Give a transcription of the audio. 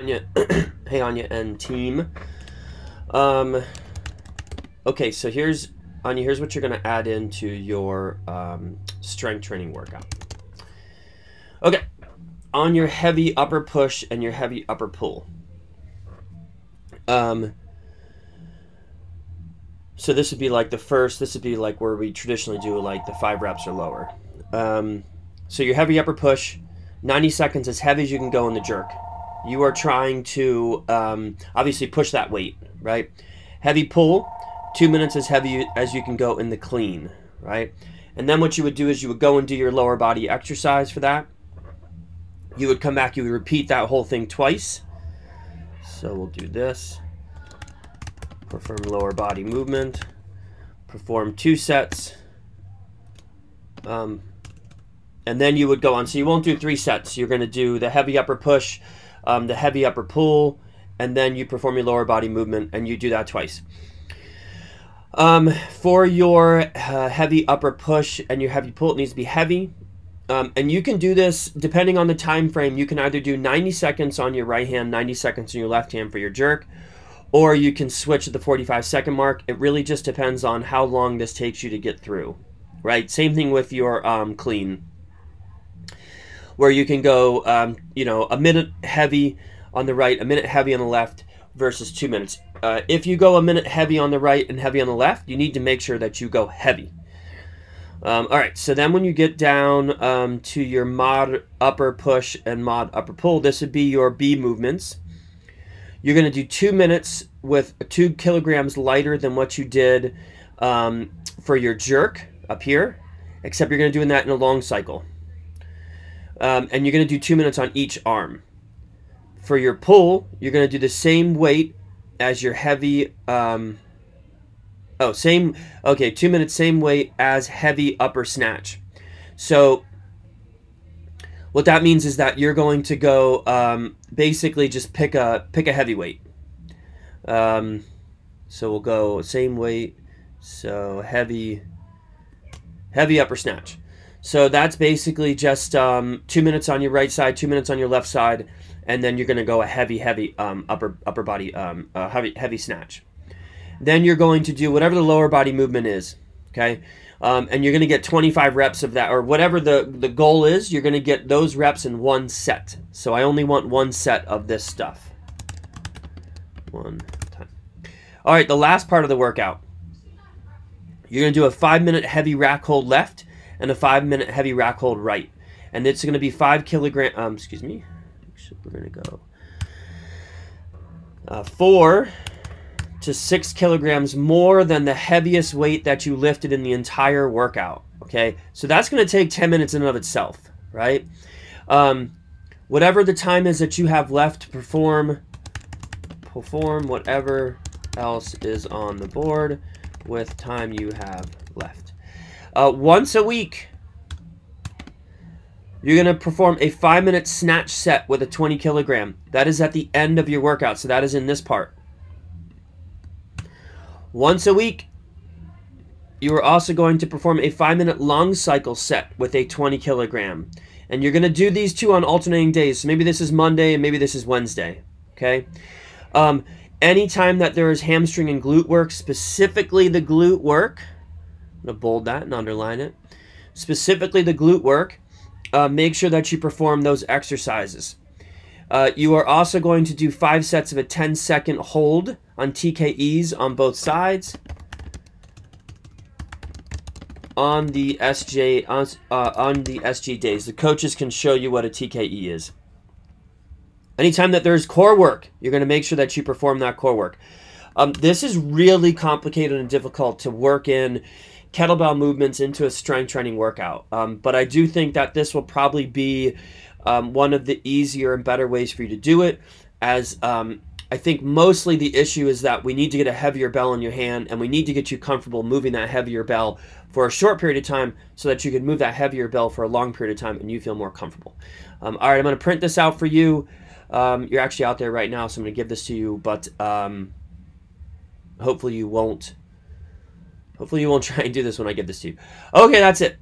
Ania, hey Ania and team. Um, okay, so here's Ania. Here's what you're gonna add into your um, strength training workout. Okay, on your heavy upper push and your heavy upper pull. Um, so this would be like the first. This would be like where we traditionally do like the five reps or lower. Um, so your heavy upper push, 90 seconds as heavy as you can go in the jerk you are trying to um, obviously push that weight, right? Heavy pull, two minutes as heavy as you can go in the clean, right? And then what you would do is you would go and do your lower body exercise for that. You would come back, you would repeat that whole thing twice. So we'll do this. Perform lower body movement. Perform two sets. Um, and then you would go on. So you won't do three sets. You're going to do the heavy upper push, um, the heavy upper pull, and then you perform your lower body movement, and you do that twice. Um, for your uh, heavy upper push and your heavy pull, it needs to be heavy. Um, and you can do this depending on the time frame. You can either do 90 seconds on your right hand, 90 seconds on your left hand for your jerk, or you can switch at the 45 second mark. It really just depends on how long this takes you to get through, right? Same thing with your um, clean where you can go, um, you know, a minute heavy on the right, a minute heavy on the left versus two minutes. Uh, if you go a minute heavy on the right and heavy on the left, you need to make sure that you go heavy. Um, all right, so then when you get down um, to your mod upper push and mod upper pull, this would be your B movements. You're going to do two minutes with two kilograms lighter than what you did um, for your jerk up here, except you're going to do that in a long cycle um, and you're going to do two minutes on each arm. For your pull, you're going to do the same weight as your heavy. Um, oh, same. Okay, two minutes, same weight as heavy upper snatch. So what that means is that you're going to go um, basically just pick a pick a heavy weight. Um, so we'll go same weight. So heavy, heavy upper snatch. So that's basically just um, two minutes on your right side, two minutes on your left side, and then you're going to go a heavy, heavy um, upper upper body um, heavy heavy snatch. Then you're going to do whatever the lower body movement is, okay, um, and you're going to get 25 reps of that, or whatever the the goal is. You're going to get those reps in one set. So I only want one set of this stuff. One time. All right, the last part of the workout. You're going to do a five minute heavy rack hold left and a five minute heavy rack hold right. And it's going to be five kilogram, um, excuse me, we're going to go uh, four to six kilograms more than the heaviest weight that you lifted in the entire workout. Okay, so that's going to take 10 minutes in and of itself, right? Um, whatever the time is that you have left to perform, perform whatever else is on the board with time you have left. Uh, once a week, you're going to perform a five minute snatch set with a 20 kilogram. That is at the end of your workout, so that is in this part. Once a week, you are also going to perform a five minute long cycle set with a 20 kilogram. And you're going to do these two on alternating days. So maybe this is Monday and maybe this is Wednesday. Okay? Um, anytime that there is hamstring and glute work, specifically the glute work, going to bold that and underline it. Specifically, the glute work. Uh, make sure that you perform those exercises. Uh, you are also going to do five sets of a 10 second hold on TKEs on both sides. On the SJ on, uh, on the SG days, the coaches can show you what a TKE is. Anytime that there's core work, you're going to make sure that you perform that core work. Um, this is really complicated and difficult to work in kettlebell movements into a strength training workout. Um, but I do think that this will probably be um, one of the easier and better ways for you to do it. As um, I think mostly the issue is that we need to get a heavier bell in your hand and we need to get you comfortable moving that heavier bell for a short period of time so that you can move that heavier bell for a long period of time and you feel more comfortable. Um, all right, I'm going to print this out for you. Um, you're actually out there right now, so I'm going to give this to you, but um, hopefully you won't Hopefully you won't try and do this when I give this to you. Okay, that's it.